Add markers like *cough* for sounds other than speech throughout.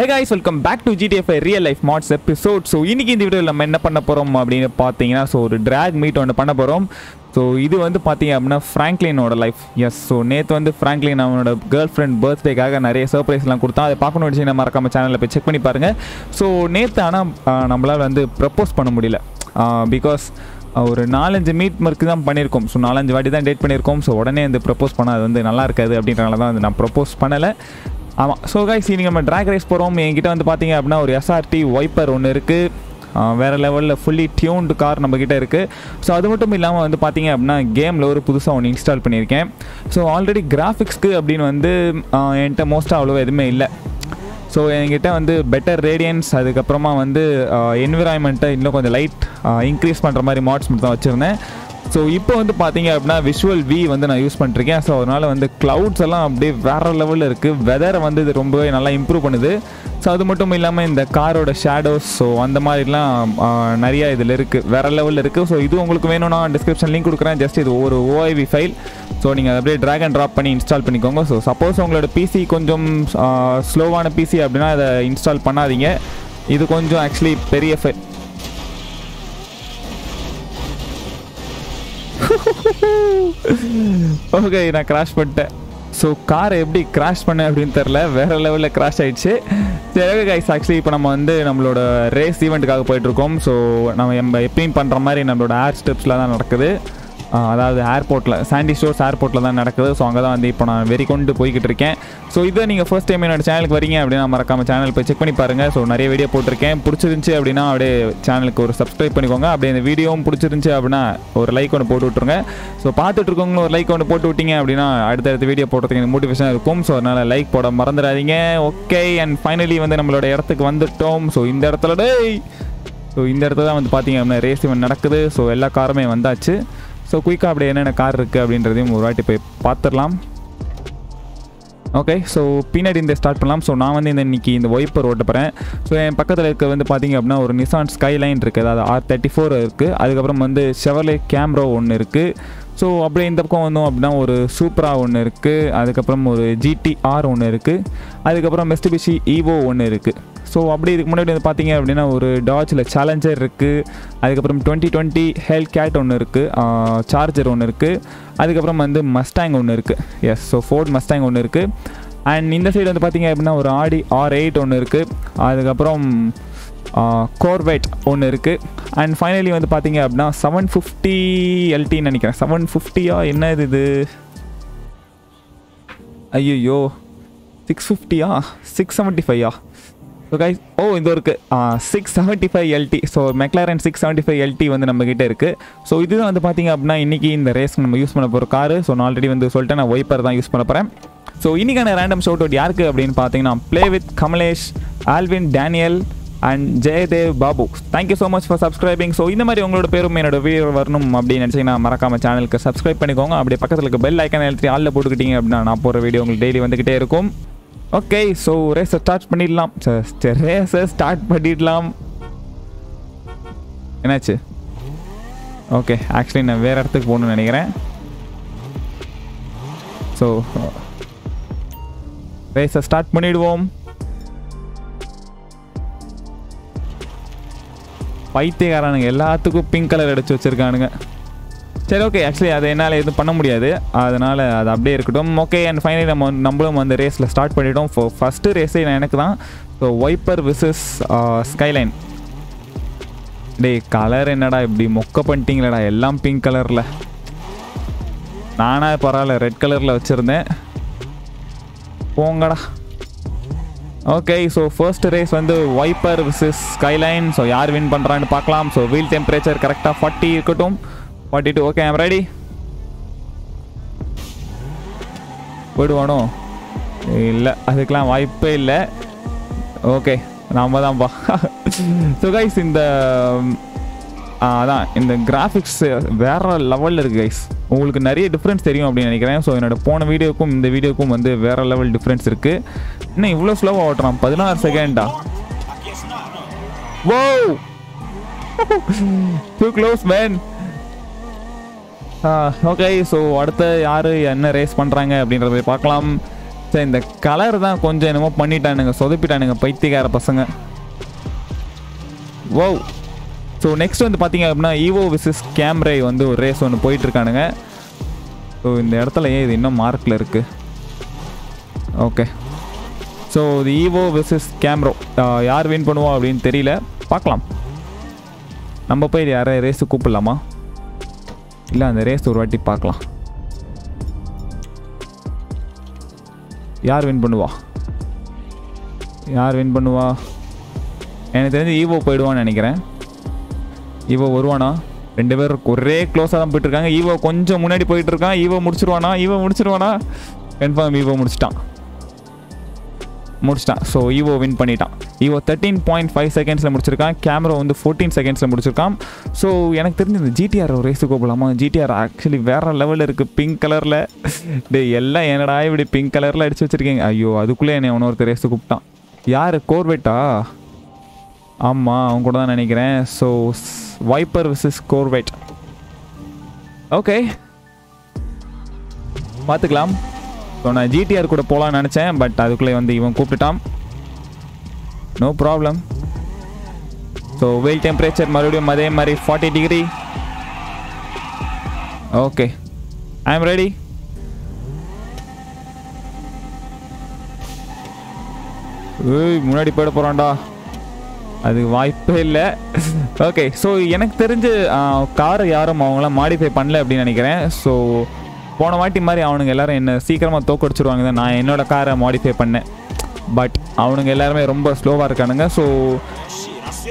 Hey guys welcome back to GTF real life mods episode so இன்னைக்கு இந்த வீடியோவில் நம்ம என்ன பண்ண போகிறோம் அப்படின்னு பார்த்தீங்கன்னா ஸோ ஒரு ட்ராக் மீட் ஒன்று பண்ண போகிறோம் ஸோ இது வந்து பார்த்தீங்க அப்படின்னா ஃப்ராங்க்லினோட லைஃப் எஸ் ஸோ நேற்று வந்து ஃப்ராங்க்லின் அவனோட கேர்ள் ஃப்ரெண்ட் பர்த்டேக்காக நிறைய சர்ப்ரைஸ்லாம் கொடுத்தான். அதை பார்க்கணும் வச்சு மறக்காம சேனலில் போய் செக் பண்ணி பாருங்கள் ஸோ நேற்று ஆனால் நம்மளால் வந்து ப்ரப்போஸ் பண்ண முடியல. பிகாஸ் ஒரு நாலஞ்சு மீட் மர்க்கு தான் பண்ணியிருக்கோம். ஸோ நாலஞ்சு வாட்டி தான் டேட் பண்ணியிருக்கோம். ஸோ உடனே வந்து ப்ரப்போஸ் பண்ணால் அது வந்து நல்லா இருக்காது அப்படின்றனால தான் வந்து நான் ப்ரப்போஸ் பண்ணலை. ஆமாம் ஸோ கைஸ் இன்னைக்கு நம்ம ட்ராக் ரைஸ் போகிறோம் என்கிட்ட வந்து பார்த்தீங்க அப்படின்னா ஒரு எஸ்ஆர்டி வைப்பர் ஒன்று இருக்குது வேறு லெவலில் ஃபுல்லி டியூன்டு கார் நம்மக்கிட்ட இருக்குது ஸோ அது மட்டும் இல்லாமல் வந்து பார்த்தீங்க அப்படின்னா கேமில் ஒரு புதுசாக ஒன்று இன்ஸ்டால் பண்ணியிருக்கேன். ஸோ ஆல்ரெடி கிராஃபிக்ஸ்க்கு அப்படின்னு வந்து என்கிட்ட மோஸ்ட்டாக அவ்வளோவா எதுவுமே இல்லை. ஸோ என்கிட்ட வந்து பெட்டர் ரேடியன்ஸ் அதுக்கப்புறமா வந்து என்விரான்மெண்ட்டை இன்னும் கொஞ்சம் லைட் இன்க்ரீஸ் பண்ணுற மாதிரி மாட்ஸ் மட்டும் தான் வச்சுருந்தேன். ஸோ இப்போ வந்து பார்த்தீங்க அப்படின்னா விஷுவல் வி வந்து நான் யூஸ் பண்ணிருக்கேன் ஸோ அதனால் வந்து க்ளவுட்ஸ் எல்லாம் அப்படியே வேறு லெவலில் இருக்குது வெதரை வந்து இது ரொம்பவே நல்லா இம்ப்ரூவ் பண்ணுது. ஸோ அது மட்டும் இல்லாமல் இந்த காரோட ஷேடோஸ் ஸோ அந்த மாதிரிலாம் நிறையா இதில் இருக்குது வேறு லெவலில் இருக்குது ஸோ இது உங்களுக்கு வேணும்னா டிஸ்கிரிப்ஷன் லிங்க் கொடுக்குறேன். ஜஸ்ட் இது ஒரு ஓஐவி ஃபைல் ஸோ நீங்கள் அப்படியே ட்ராக் அண்ட் ட்ராப் பண்ணி இன்ஸ்டால் பண்ணிக்கோங்க. ஸோ சப்போஸ் உங்களோட பிசி கொஞ்சம் ஸ்லோவான பிசி அப்படின்னா அதை இன்ஸ்டால் பண்ணாதீங்க. இது கொஞ்சம் ஆக்சுவலி பெரிய ஃபைல் *laughs* ஓகே நான் கிராஷ் பண்ணிட்டேன். ஸோ காரை எப்படி கிராஷ் பண்ணேன் அப்படின்னு தெரில வேற லெவலில் கிராஷ் ஆயிடுச்சு. சரி கைஸ் ஆக்சுவலி இப்போ நம்ம வந்து நம்மளோட ரேஸ் ஈவெண்ட்டுக்காக போயிட்டுருக்கோம் ஸோ நம்ம நம்ம எப்பயும் பண்ணுற மாதிரி நம்மளோட ஏர் ஸ்டெப்ஸ்லாம் தான் நடக்குது. அதாவது ஏர்போர்ட்டில் சாண்டி ஸ்டோர்ஸ் ஏர்போர்ட்டில் தான் நடக்குது. ஸோ அங்கே தான் வந்து இப்போ நான் வெறி கொண்டு போய்கிட்டு இருக்கேன் ஸோ இதை நீங்கள் ஃபர்ஸ்ட் டைம் என்னோட சேனலுக்கு வரீங்க அப்படின்னா மறக்காம சேனல் போய் செக் பண்ணி பாருங்கள் ஸோ நிறைய வீடியோ போட்டிருக்கேன். பிடிச்சிருந்துச்சி அப்படின்னா அப்படியே சேனலுக்கு ஒரு சப்ஸ்கிரைப் பண்ணிக்கோங்க. அப்படியே இந்த வீடியோவும் பிடிச்சிருந்துச்சி அப்படின்னா ஒரு லைக் ஒன்று போட்டு விட்ருங்க ஸோ பார்த்துட்டு இருக்கவங்களும் ஒரு லைக் ஒன்று போட்டு விட்டீங்க அப்படின்னா அடுத்தடுத்த வீடியோ போடுறதுக்கு எனக்கு மோட்டிவேஷனாக இருக்கும். ஸோ அதனால் லைக் போட மறந்துடாதீங்க. ஓகே அண்ட் ஃபைனலி வந்து நம்மளோட இடத்துக்கு வந்துட்டோம். ஸோ இந்த இடத்துல டேய்! ஸோ இந்த இடத்துல தான் வந்து பார்த்தீங்க அப்படின்னா ரேஸ் நடக்குது. ஸோ எல்லா காருமே வந்தாச்சு. ஸோ குயிக்காக அப்படி என்னென்ன கார் இருக்குது அப்படின்றதையும் ஒரு வாட்டி போய் பார்த்துடலாம். ஓகே ஸோ பின்னாடி இந்த ஸ்டார்ட் பண்ணலாம். ஸோ நான் வந்து இந்த இன்றைக்கி இந்த ஒய்ப்பர் ஓட்ட போகிறேன் ஸோ என் பக்கத்தில் இருக்க வந்து பார்த்தீங்க அப்படின்னா ஒரு நிசான் ஸ்கைலைன் இருக்குது அதாவது ஆர் தேர்ட்டி ஃபோர் இருக்குது அதுக்கப்புறம் வந்து செவலே கேம்ரோ ஒன்று இருக்குது ஸோ அப்படியே இந்த பக்கம் வந்தோம் அப்படின்னா ஒரு சூப்பராக ஒன்று இருக்குது அதுக்கப்புறம் ஒரு ஜிடிஆர் ஒன்று இருக்குது அதுக்கப்புறம் மெஸ்டிபிஷி ஈவோ ஒன்று இருக்குது ஸோ அப்படி இதுக்கு முன்னாடி வந்து பார்த்தீங்க அப்படின்னா ஒரு டாச்சில் சேலஞ்சர் இருக்குது அதுக்கப்புறம் டுவெண்ட்டி டுவெண்ட்டி ஹெல் கேட் ஒன்று இருக்குது சார்ஜர் ஒன்று இருக்குது அதுக்கப்புறம் வந்து மஸ்டாங் ஒன்று இருக்குது எஸ் ஸோ ஃபோர்ட் மஸ்டாங் ஒன்று இருக்குது அண்ட் இந்த சைடு வந்து பார்த்தீங்க அப்படின்னா ஒரு ஆடி ஆர் எயிட் ஒன்று இருக்குது அதுக்கப்புறம் கோர்வெட் ஒன்று இருக்குது அண்ட் ஃபைனலி வந்து பார்த்தீங்க அப்படின்னா செவன் ஃபிஃப்டி எல்டின்னு நினைக்கிறேன். செவன் ஃபிஃப்டியா என்ன இது இது? ஐயோ சிக்ஸ் ஃபிஃப்டியா சிக்ஸ் செவன்ட்டி ஃபைவா ஸோ கைஸ் ஓ இந்த ஒரு six seventy five LT so McLaren six seventy five LT வந்து நம்மக்கிட்ட இருக்குது ஸோ இதுதான் வந்து பார்த்தீங்க அப்படின்னா இன்றைக்கி இந்த ரேஸ் நம்ம யூஸ் பண்ண போகிற காரு ஸோ நான் ஆல்ரெடி வந்து சொல்லிட்டேன் நான் ஒய்ப்பர் தான் யூஸ் பண்ண போகிறேன் ஸோ இன்றைக்கான ரேண்டம் ஷோட் அவுட் யாருக்கு அப்படின்னு பார்த்தீங்கன்னா play with Kamlesh Alvin Daniel and Jayadev Babu thank you so much for subscribing so இந்த மாதிரி உங்களோட பேரும் என்னோட வீடியோ வரணும் அப்படின்னு நினச்சிங்கன்னா மறக்காம சேனலுக்கு சப்ஸ்கிரைப் பண்ணிக்கோங்க. அப்படியே பக்கத்தில் இருக்க பெல் ஐக்கான எழுத்து ஆளில் போட்டுக்கிட்டீங்க அப்படின்னா நான் போகிற வீடியோ உங்களுக்கு டெய்லி வந்துக்கிட்டே இருக்கும். ஓகே ஸோ ரேஸை ஸ்டார்ட் பண்ணிடலாம். ரேஸை ஸ்டார்ட் பண்ணிடலாம். என்னாச்சு? ஓகே ஆக்சுவலி நான் வேறு இடத்துக்கு போகணும்னு நினைக்கிறேன். ஸோ ரேஸை ஸ்டார்ட் பண்ணிடுவோம். பைத்தியக்காரனுங்க எல்லாத்துக்கும் பிங்க் கலர் அடிச்சு வச்சிருக்கானுங்க. சரி ஓகே ஆக்சுவலி அதை என்னால் எதுவும் பண்ண முடியாது. அதனால் அது அப்படியே இருக்கட்டும். ஓகே அண்ட் ஃபைனலி நம்ம நம்மளும் அந்த ரேஸில் ஸ்டார்ட் பண்ணிட்டோம். ஃபோ ஃபஸ்ட்டு ரேஸே நான் எனக்கு தான் ஸோ ஒய்ப்பர் விசஸ் ஸ்கைலைன் டேய் கலர் என்னடா இப்படி? மொக்க பண்ணிட்டீங்களடா. எல்லாம் பிங்க் கலரில் நானாக பரவாயில்ல ரெட் கலரில் வச்சுருந்தேன். போங்கடா. ஓகே ஸோ ஃபர்ஸ்ட் ரேஸ் வந்து வைப்பர் விசஸ் ஸ்கைலைன் ஸோ யார் வின் பண்ணுறான்னு பார்க்கலாம். ஸோ வீல் டெம்பரேச்சர் கரெக்டாக ஃபார்ட்டி இருக்கட்டும். Forty two okay ready. Ready போயிடுவானோ? இல்லை அதுக்கெலாம் வாய்ப்பே இல்லை. ஓகே நாம தான்ப்பா ஸோ கைஸ் இந்த அதான் இந்த கிராஃபிக்ஸ் வேற லெவலில் இருக்குது கைஸ் உங்களுக்கு நிறைய டிஃப்ரென்ஸ் தெரியும் அப்படின்னு நினைக்கிறேன். ஸோ என்னோட போன வீடியோக்கும் இந்த வீடியோக்கும் வந்து வேற லெவல் டிஃப்ரென்ஸ் இருக்குது இன்னும் இவ்வளோ ஸ்லோவாக ஓட்டுறான்? பதினாறு செகண்டா ஓ too close man okay so அடுத்து யார் என்ன ரேஸ் பண்ணுறாங்க அப்படின்றத பார்க்கலாம். சரி இந்த கலர் தான் கொஞ்சம் என்னமோ பண்ணிட்டானுங்க சொதப்பிட்டானுங்க பைத்தியக்கார பசங்க. ஓ ஸோ நெக்ஸ்ட் வந்து பார்த்தீங்க அப்படின்னா ஈவோ விசஸ் கேம்ரே வந்து ஒரு ரேஸ் ஒன்று போயிட்டுருக்கானுங்க. ஸோ இந்த இடத்துல ஏன் இது இன்னும் மார்க்கில் இருக்குது ஓகே ஸோ இது ஈவோ விசஸ் கேம்ரோ யார் வின் பண்ணுவோம் அப்படின்னு தெரியல. பார்க்கலாம். நம்ம போய் இது யாரை ரேஸு கூப்பிடலாமா? இல்லை அந்த ரேஸ் ஒரு வாட்டி பார்க்கலாம். யார் வின் பண்ணுவா? யார் வின் பண்ணுவா? எனக்கு தெரிஞ்சு ஈவோ போயிடுவான்னு நினைக்கிறேன். ஈவோ வருவானா? ரெண்டு பேர் ஒரே க்ளோஸாக தான் போயிட்டுருக்காங்க ஈவோ கொஞ்சம் முன்னாடி போயிட்டுருக்கான் ஈவோ முடிச்சிருவானா? ஈவோ முடிச்சிருவானா? கன்ஃபார்ம் ஈவோ முடிச்சிட்டான். முடிச்சிட்டான். ஸோ ஈவோ வின் பண்ணிட்டான். ஈவோ தேர்ட்டீன் பாயிண்ட் ஃபைவ் செகண்ட்ஸில் முடிச்சிருக்கான். கேமரா வந்து ஃபோர்டீன் செகண்ட்ஸில் முடிச்சிருக்கான். ஸோ எனக்கு தெரிஞ்சு இந்த ஜிடிஆர் ரேஸுக்கு போகலாமா? ஜிடிஆர் ஆக்சுவலி வேறு லெவலில் இருக்குது பிங்க் கலரில் டே எல்லாம் என்னடா இப்படி பிங்க் கலரில் அடிச்சு வச்சுருக்கீங்க? ஐயோ அதுக்குள்ளே என்னை ஒருத்தர் ரேஸு கூப்பிட்டான். யார்? கோர்வெட்டா ஆமாம் அவங்க கூட தான் நினைக்கிறேன். So Viper versus Corvette okay பார்த்துக்கலாம். ஸோ நான் ஜிடிஆர் கூட போகலான்னு நினச்சேன் பட் அதுக்குள்ளே வந்து இவன் கூப்பிட்டுட்டான். No problem so wheel temperature மறுபடியும் அதே மாதிரி forty degree okay I am ready ஏய் முன்னாடி போயிட போகிறான்டா அது வாய்ப்பே இல்லை. ஓகே ஸோ எனக்கு தெரிஞ்சு காரை யாரும் அவங்களாம் மாடிஃபை பண்ணல அப்படின்னு நினைக்கிறேன். ஸோ போன வாட்டி மாதிரி அவனுங்க எல்லாரும் என்ன சீக்கிரமாக தோக்கடிச்சிருவாங்க தான் நான் என்னோட காரை மாடிஃபை பண்ணேன். பட் அவனுங்க எல்லாருமே ரொம்ப ஸ்லோவாக இருக்கானுங்க. ஸோ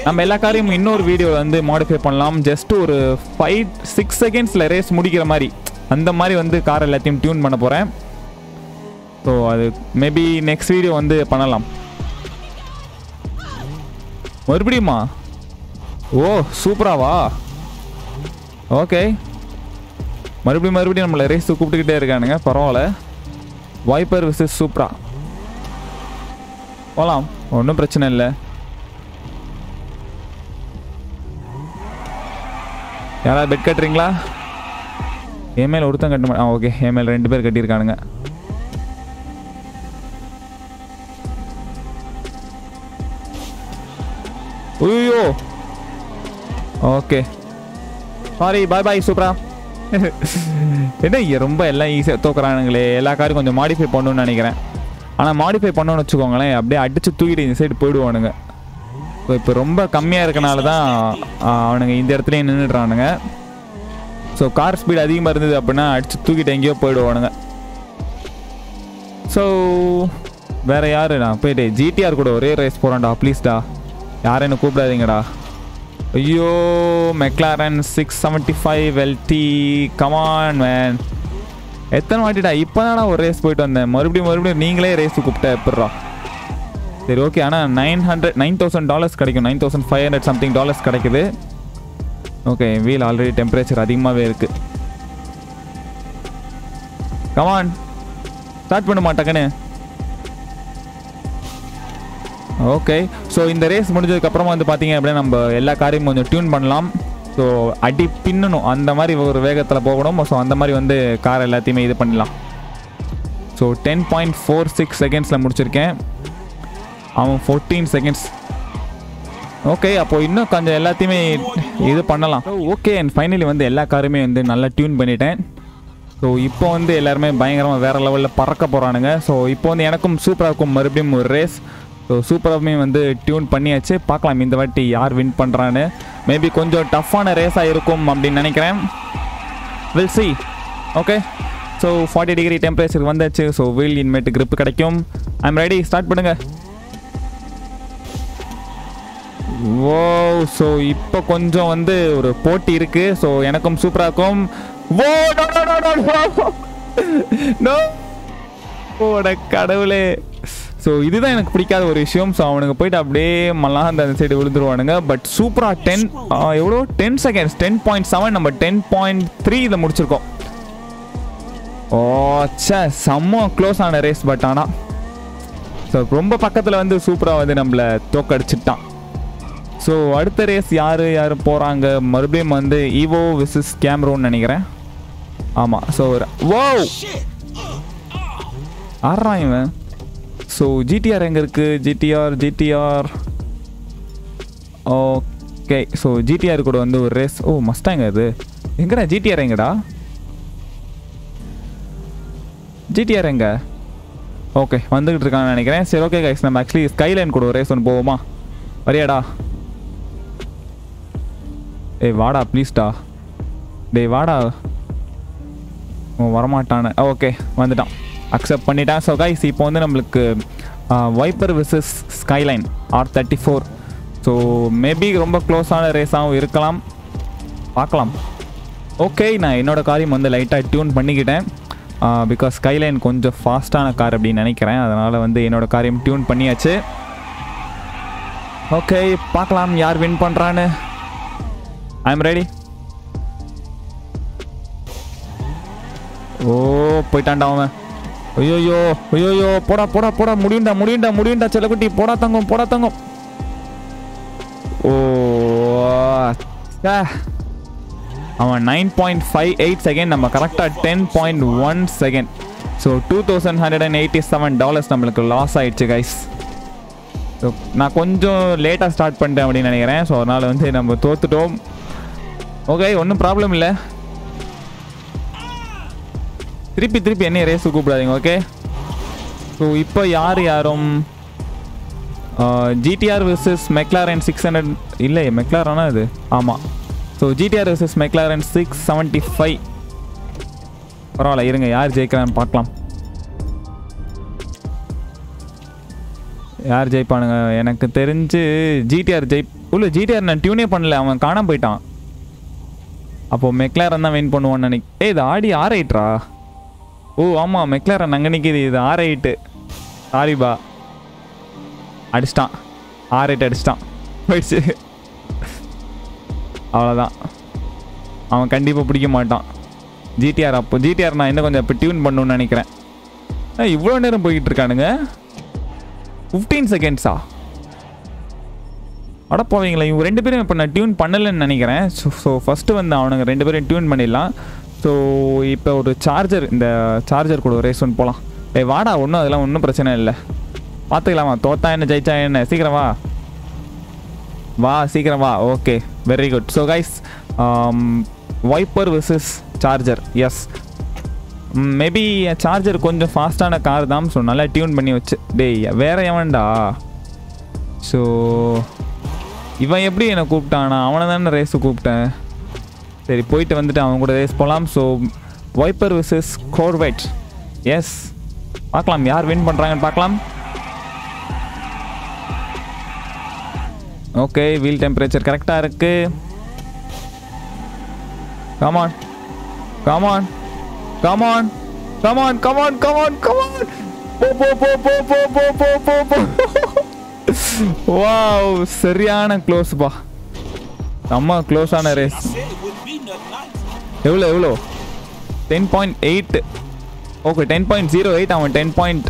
நம்ம எல்லா காரையும் இன்னொரு வீடியோவில் வந்து மாடிஃபை பண்ணலாம். ஜஸ்ட் ஒரு ஃபைவ் சிக்ஸ் செகண்ட்ஸில் ரேஸ் முடிக்கிற மாதிரி. அந்த மாதிரி வந்து கார் எல்லாத்தையும் டியூன் பண்ண போகிறேன் ஸோ அது மேபி நெக்ஸ்ட் வீடியோ வந்து பண்ணலாம். மறுபடியுமா? ஓ சூப்பராவா ஓகே மறுபடியும் மறுபடியும் நம்மளை ரேஸ் கூப்பிட்டுக்கிட்டே இருக்கானுங்க. பரவாயில்ல. வைப்பர் விசஸ் சூப்ரா போகலாம் ஒன்றும் பிரச்சனை இல்லை. யாராவது பெட் கட்டுறீங்களா? என் மேல் ஒருத்தன் கட்ட ஆ ஓகே என் மேல் ரெண்டு பேர் கட்டியிருக்கானுங்க. ஐயோ ஓகே சாரி பாய் பாய் சூப்பரா *laughs* என்ன ரொம்ப எல்லாம் ஈஸியாக தூக்குறானுங்களே? எல்லா காரும் கொஞ்சம் மாடிஃபை பண்ணணும்னு நினைக்கிறேன். ஆனால் மாடிஃபை பண்ணணும்னு வச்சுக்கோங்களேன் அப்படியே அடித்து தூக்கிட்டு இந்த சைடு போயிடுவானுங்க. ஸோ இப்போ ரொம்ப கம்மியாக இருக்கனால தான் அவனுங்க இந்த இடத்துலயே நின்றுடுறானுங்க ஸோ கார் ஸ்பீடு அதிகமாக இருந்தது அப்படின்னா அடித்து தூக்கிட்டு எங்கேயோ போயிடுவானுங்க. ஸோ வேற யாரு? நான் போயிட்டு ஜிடிஆர் கூட ஒரே ரேஸ் போகிறேன்டா ப்ளீஸ்டா யாரும் என்ன கூப்பிடாதீங்கடா. ஐயோ McLaren six seventy five LT come on man எத்தனை வாட்டிடா இப்போ ஒரு ரேஸ் போயிட்டு வந்தேன். மறுபடியும் மறுபடியும் நீங்களே ரேஸ் கூப்பிட்டா எப்பட்றா சரி ஓகே ஆனால் nine hundred nine thousand dollars கிடைக்கும். Nine thousand five hundred something dollars கிடைக்குது. ஓகே வீல் ஆல்ரெடி டெம்பரேச்சர் அதிகமாகவே இருக்குது கமான் ஸ்டார்ட் பண்ண மாட்டேங்கன்னு. ஓகே ஸோ இந்த ரேஸ் முடிஞ்சதுக்கப்புறமா வந்து பார்த்தீங்க அப்படின்னா நம்ம எல்லா காரையும் கொஞ்சம் டியூன் பண்ணலாம். ஸோ அடி பின்னணும். அந்த மாதிரி ஒரு வேகத்தில் போகணும். ஸோ அந்த மாதிரி வந்து கார் எல்லாத்தையுமே இது பண்ணலாம் so ten point four six செகண்ட்ஸில் முடிச்சிருக்கேன். அவன் ஃபோர்டீன் செகண்ட்ஸ் ஓகே அப்போது இன்னும் கொஞ்சம் எல்லாத்தையுமே இது பண்ணலாம். ஓகே அண்ட் ஃபைனலி வந்து எல்லா காருமே வந்து நல்லா டியூன் பண்ணிட்டேன். ஸோ இப்போ வந்து எல்லாருமே பயங்கரமாக வேறு லெவலில் பறக்க போகிறானுங்க ஸோ இப்போ வந்து எனக்கும் சூப்பராக இருக்கும் மறுபடியும் ஒரு ரேஸ் ஸோ சூப்பராகவே வந்து டியூன் பண்ணியாச்சு. பார்க்கலாம் இந்த வாட்டி யார் வின் பண்ணுறான்னு மேபி கொஞ்சம் டஃப்பான ரேஸாக இருக்கும் அப்படின்னு நினைக்கிறேன். Will see okay so forty degree temperature வந்தாச்சு. ஸோ வீல் இன்மேட்டு கிரிப் கிடைக்கும். ஐம் ரெடி ஸ்டார்ட் பண்ணுங்க. ஓ ஸோ இப்போ கொஞ்சம் வந்து ஒரு போட்டி இருக்கு. ஸோ எனக்கும் சூப்பராக இருக்கும். ஓ no no no no no கடவுளே. ஸோ இதுதான் எனக்கு பிடிக்காத ஒரு விஷயம். ஸோ அவனுங்க போயிட்டு அப்படியே மல்லாந்து அந்த சைடு விழுந்துருவானுங்க. பட் சூப்பராக டென் எவ்வளோ? Ten seconds ten point seven நம்ம டென் பாயிண்ட் த்ரீ இதை முடிச்சிருக்கோம். ஓ ச்சே செம்ம க்ளோஸ் ஆன ரேஸ் பட் ஆனால் ஸோ ரொம்ப பக்கத்தில் வந்து சூப்பராக வந்து நம்மளை தோக்கடிச்சிட்டான். ஸோ அடுத்த ரேஸ் யார் யார் போகிறாங்க மறுபடியும் வந்து ஈவோ விசஸ் கேம்ரோன்னு நினைக்கிறேன். ஆமாம் ஸோ ஓ ஆடுறான் இவன். ஸோ ஜிடிஆர் எங்கே இருக்குது GTR GTR okay so GTR கூட வந்து ஒரு ரேஸ் ஓ மஸ்டாங்க அது. எங்கடா ஜிடிஆர் எங்கடா? ஜிடிஆர் எங்க? ஓகே வந்துகிட்டு இருக்கான்னு நினைக்கிறேன். சரி ஓகே கைஸ் நம்ம ஆக்சுவலி ஸ்கைலைன் கூட ஒரு ரேஸ் ஒன்று போவோமா? வரியாடா. ஏய் வாடா ப்ளீஸ்டா டேய் வாடா. அவன் ஓகே வந்துட்டான். அக்செப்ட் பண்ணிட்டேன் ஸோ கைஸ் இப்போ வந்து நம்மளுக்கு Viper versus Skyline R thirty four so maybe ரொம்ப க்ளோஸான ரேஸாகவும் இருக்கலாம். பார்க்கலாம். ஓகே நான் என்னோட காரியம் வந்து லைட்டாக டியூன் பண்ணிக்கிட்டேன். பிகாஸ் ஸ்கைலைன் கொஞ்சம் ஃபாஸ்ட்டான கார் அப்படின்னு நினைக்கிறேன். அதனால் வந்து என்னோடய காரியம் டியூன் பண்ணியாச்சு. ஓகே பார்க்கலாம் யார் வின் பண்ணுறான்னு ஐ எம் ரெடி ஓ போயிட்டான்டா அவன். ஐயோயோ ஐயோயோ போடா போடா போடா முடியுண்டா முடியுண்டா முடியுண்டா செல்லக்குட்டி போடா தங்கம் போடா தங்கம். ஓ அவன் nine point five eight second நம்ம கரெக்டாக ten point one second so two thousand hundred and eighty seven dollars நம்மளுக்கு லாஸ் ஆயிடுச்சு கைஸ் ஸோ நான் கொஞ்சம் லேட்டாக ஸ்டார்ட் பண்ணிட்டேன் அப்படின்னு நினைக்கிறேன். ஸோ அதனால் வந்து நம்ம தோத்துட்டோம். ஓகே ஒன்றும் ப்ராப்ளம் இல்லை. திருப்பி திருப்பி என்னைய ரேஸ் கூப்பிடாதீங்க ஓகே ஸோ இப்போ யார் யாரும் GTR versus McLaren six hundred இல்லை மெக்லாரனா இது? ஆமாம் so GTR versus McLaren six seventy five பரவாயில்ல இருங்க யார் ஜெயிக்கிறான்னு பார்க்கலாம். யார் ஜெயிப்பானுங்க? எனக்கு தெரிஞ்சு ஜிடிஆர் ஜெய் உள்ள ஜிடிஆர் நான் டியூனே பண்ணல அவன் காணாமல் போயிட்டான். அப்போது மெக்லாரன் தான் வின் பண்ணுவான்னு நினைக்க ஏ இது ஆடி ஆர் எயிட்ரா ஓ ஆமாம் மெக்லாரன் அங்கே நிற்கிது இது ஆர் எயிட்டு சாரிபா அடிச்சிட்டான். ஆர் எயிட் அடிச்சிட்டான். போயிடுச்சு. அவ்வளோதான் அவன் கண்டிப்பாக பிடிக்க மாட்டான். ஜிடிஆர் அப்போ ஜிடிஆர் நான் இன்னும் கொஞ்சம் இப்போ டியூன் பண்ணணும்னு நினைக்கிறேன். ஆ இவ்வளோ நேரம் போய்கிட்டு இருக்கானுங்க. ஃபிஃப்டீன் செகண்ட்ஸா அட போவீங்களா இவங்க ரெண்டு பேரும் இப்போ நான் டியூன் பண்ணலைன்னு நினைக்கிறேன். ஸோ ஸோ ஃபஸ்ட்டு வந்து அவனுங்க ரெண்டு பேரும் டியூன் பண்ணிடலாம். ஸோ இப்போ ஒரு சார்ஜர் இந்த சார்ஜர் கூட ரேஸ் ஒன்று போகலாம் ஏ வாடா ஒன்றும் அதெல்லாம் ஒன்றும் பிரச்சனை இல்லை. பார்த்துக்கலாமா தோத்தா என்ன ஜெயிச்சா என்ன? சீக்கிரம் வா. வா சீக்கிரம் வா. Okay very good so guys viper versus Charger yes maybe Charger கொஞ்சம் ஃபாஸ்ட்டான கார் தான். ஸோ நல்லா டியூன் பண்ணி வச்சு. டேய் வேற எவன்டா? ஸோ இவன் எப்படி என்னை கூப்பிட்டானா? அவனை தானே ரேஸு கூப்பிட்டேன். சரி போயிட்டு வந்துட்டு அவங்க கூட ரேஸ் போகலாம் ஸோ வைப்பர் விசஸ் கோர்வைட் எஸ் பார்க்கலாம் யார் வின் பண்ணுறாங்கன்னு பார்க்கலாம். ஓகே வீல் டெம்பரேச்சர் கரெக்டாக இருக்கு. Come on come on come on come on come on come on come on போ போ போ போ போ போ போ போ போ வாவ் சரியான க்ளோஸ் பா செம்ம க்ளோஸான ரேஸ் எவ்வளோ எவ்வளோ ten point eight okay ten point zero eight அவன் டென் பாயிண்ட்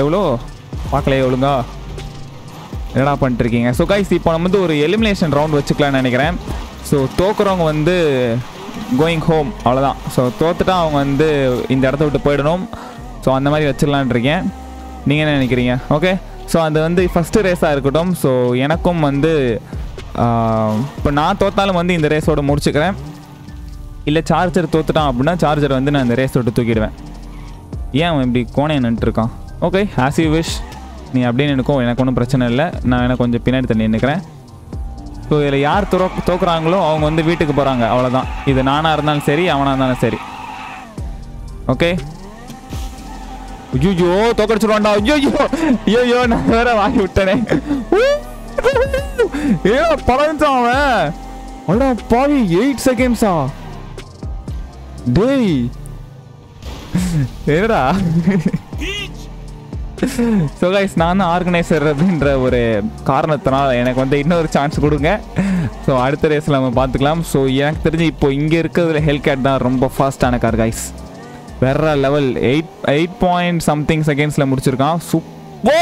எவ்வளோ? பார்க்கலையே ஒழுங்கா. என்னடா பண்ணிட்டுருக்கீங்க? ஸோ கைஸ் இப்போ நம்ம வந்து ஒரு எலிமினேஷன் ரவுண்ட் வச்சுக்கலாம்னு நினைக்கிறேன். ஸோ தோக்குறவங்க வந்து கோயிங் ஹோம் அவ்வளோதான் ஸோ தோத்துட்டா அவங்க வந்து இந்த இடத்த விட்டு போயிடணும். ஸோ அந்த மாதிரி வச்சிடலான் இருக்கேன். நீங்கள் என்ன நினைக்கிறீங்க? ஓகே ஸோ அது வந்து ஃபஸ்ட்டு ரேஸாக இருக்கட்டும். ஸோ எனக்கும் வந்து இப்போ நான் தோத்தாலும் வந்து இந்த ரேஸோடு முடிச்சுக்கிறேன். இல்லை சார்ஜர் தோத்துட்டான் அப்படின்னா சார்ஜர் வந்து நான் இந்த ரேஸ் விட்டு தூக்கிடுவேன். ஏன் அவன் இப்படி கோணையை நின்றுருக்கான் ஓகே ஆஸ் யூ விஷ் நீ அப்படியே நினைக்கும் எனக்கு ஒன்றும் பிரச்சனை இல்லை. நான் எனக்கு கொஞ்சம் பின்னாடி தண்ணி நின்றுக்கிறேன் ஸோ இதில் யார் துறோ தோக்குறாங்களோ அவங்க வந்து வீட்டுக்கு போகிறாங்க அவ்வளோதான் இது நானாக இருந்தாலும் சரி அவனாக இருந்தாலும் சரி. ஓகே ஐயோ தோக்கடிச்சிருவான்டா. ஐயோ ஐயோ நான் வேற வாங்கி விட்டனே. *laughs* ஏ பழஞ்சான் அவன் அடா பாவி எயிட் செகண்ட்ஸா டேய். என்னடா? ஸோ கைஸ் நான் ஆர்கனைசர் அப்படின்ற ஒரு காரணத்தினால் எனக்கு வந்து இன்னொரு சான்ஸ் கொடுங்க. ஸோ அடுத்த ரேஸில் நம்ம பார்த்துக்கலாம். ஸோ எனக்கு தெரிஞ்சு இப்போ இங்கே இருக்கிறதுல ஹெல்கேட் தான் ரொம்ப ஃபாஸ்ட்டான கார் கைஸ் வேற level eight eight point something செகண்ட்ஸில் முடிச்சிருக்கான். சூப்போ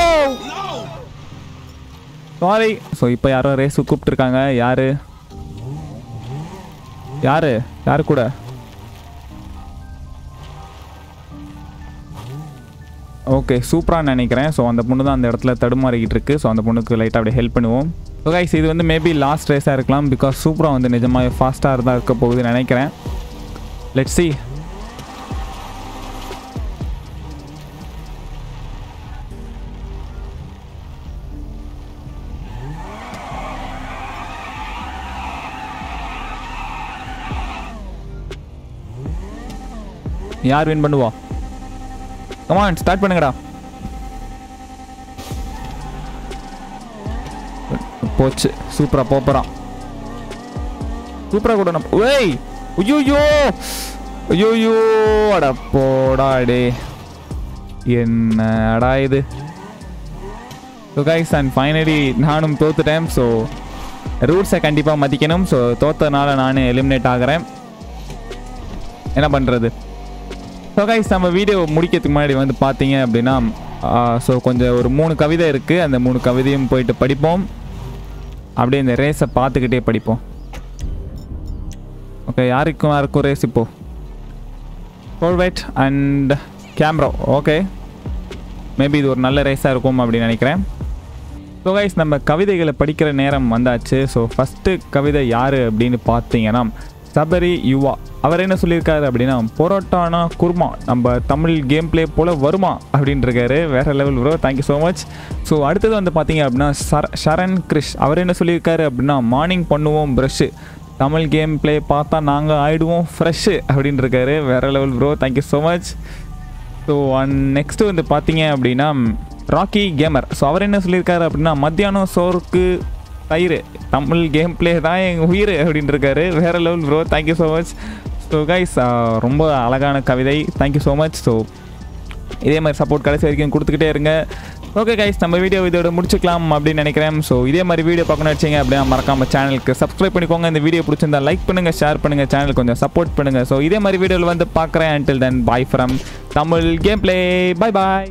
சாரி ஸோ இப்போ யாரோ ரேஸ் கூப்பிட்டுருக்காங்க. யாரு? யாரு? யாரு கூட? ஓகே சூப்பராக நினைக்கிறேன். ஸோ அந்த பொண்ணு தான் அந்த இடத்துல தடுமாறிக்கிட்டு இருக்கு. ஸோ அந்த பொண்ணுக்கு லைட்டாக அப்படியே ஹெல்ப் பண்ணுவோம். ஸோ கைஸ் இது வந்து மேபி லாஸ்ட் ரேஸாக இருக்கலாம். பிகாஸ் சூப்பராக வந்து நிஜமாக ஃபாஸ்ட்டாக தான் இருக்க போகுதுன்னு நினைக்கிறேன். லெட் சி யார் வின் பண்ணுவா? கமான் ஸ்டார்ட் பண்ணுங்கடா. போச்சு. சூப்பரா போப்பறான் சூப்பரா கூட நம்ம ஏய்! ஐயோ ஐயோ அட போடா டே. என்னடா இது? ஸோ கைஸ் அண்ட் ஃபைனலி நானும் தோத்துட்டேன். ஸோ ரூல்ஸை கண்டிப்பாக மதிக்கணும். ஸோ தோத்தனால நான் எலிமினேட் ஆகிறேன். என்ன பண்ணுறது ஸோ கைஸ் நம்ம வீடியோ முடிக்கிறதுக்கு முன்னாடி வந்து பார்த்தீங்க அப்படின்னா ஸோ கொஞ்சம் ஒரு மூணு கவிதை இருக்குது அந்த மூணு கவிதையும் போயிட்டு படிப்போம். அப்படியே இந்த ரேஸை பார்த்துக்கிட்டே படிப்போம். ஓகே யாருக்கும் யாருக்கும் ரேஸ் இப்போ? Corvette and camera okay maybe இது ஒரு நல்ல ரேஸாக இருக்கும் அப்படின்னு நினைக்கிறேன். ஸோ கைஸ் நம்ம கவிதைகளை படிக்கிற நேரம் வந்தாச்சு. ஸோ ஃபஸ்ட்டு கவிதை யார் அப்படின்னு பார்த்தீங்கன்னா சபரி யுவா. அவர் என்ன சொல்லியிருக்காரு அப்படின்னா பொரோட்டானா குருமா? நம்ம தமிழ் கேம் ப்ளே போல் வருமா? அப்படின்ட்டுருக்காரு வேறு level bro thank you so much so அடுத்தது வந்து பார்த்தீங்க அப்படின்னா சர ஷரண் கிரிஷ். அவர் என்ன சொல்லியிருக்காரு அப்படின்னா மார்னிங் பண்ணுவோம் ப்ரஷ்ஷு தமிழ் கேம் ப்ளே பார்த்தா நாங்கள் ஆயிடுவோம் ஃப்ரெஷ்ஷு அப்படின்ட்டுருக்காரு வேறு level bro thank you so much so next வந்து பார்த்தீங்க அப்படின்னா ராக்கி கேமர் ஸோ அவர் என்ன சொல்லியிருக்காரு அப்படின்னா மத்தியானம் சோறுக்கு தயிர். தமிழ் கேம் பிளே தான் எங்கள் உயிர் அப்படின்னு இருக்காரு. வேறு level bro thank you so much so guys ரொம்ப அழகான கவிதை. தேங்க்யூ ஸோ மச் ஸோ இதே மாதிரி சப்போர்ட் கடைசி வரைக்கும் கொடுத்துக்கிட்டே இருங்க. ஓகே கைஸ் நம்ம வீடியோ இதோட முடிச்சுக்கலாம் அப்படின்னு நினைக்கிறேன். ஸோ இதே மாதிரி வீடியோ பார்க்கணும் வச்சிங்க அப்படின்னா மறக்காமல் சேனலுக்கு சப்ஸ்கிரைப் பண்ணிக்கோங்க. இந்த வீடியோ பிடிச்சிருந்தா லைக் பண்ணுங்கள் ஷேர் பண்ணுங்கள் சேனல் கொஞ்சம் சப்போர்ட் பண்ணுங்கள் ஸோ இதே மாதிரி வீடியோவில் வந்து பார்க்குறேன். Until then bye from Tamil game play bye bye